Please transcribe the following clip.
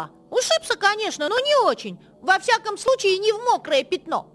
А, Ушибся, конечно, но не очень. Во всяком случае, не в мокрое пятно.